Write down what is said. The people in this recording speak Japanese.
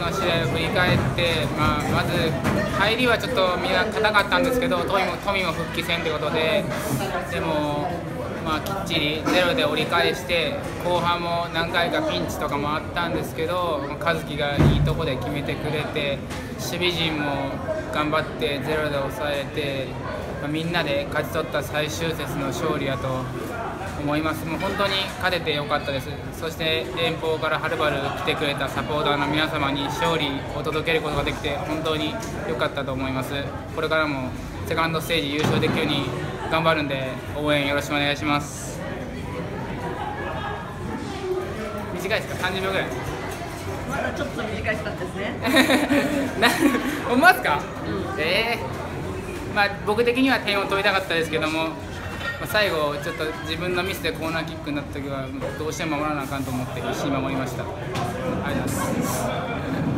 の試合を振り返って、まあ、まず入りはちょっとみんな硬かったんですけど富も富も復帰戦ということででも、まあ、きっちりゼロで折り返して後半も何回かピンチとかもあったんですけど和樹がいいとこで決めてくれて守備陣も頑張ってゼロで抑えて、まあ、みんなで勝ち取った最終節の勝利やと思います。もう本当に勝ててよかったです。そして遠方からはるばる来てくれたサポーターの皆様に勝利を届けることができて本当に良かったと思います。これからもセカンドステージ優勝できるように頑張るんで応援よろしくお願いします。短いですか？30秒ぐらい。まだちょっと短いですね。な 思いますか、うん、ええー、まあ僕的には点を取りたかったですけどもま、最後、ちょっと自分のミスでコーナーキックになった時はどうしても守らなあかんと思って必死に守りました。ありがとうございます。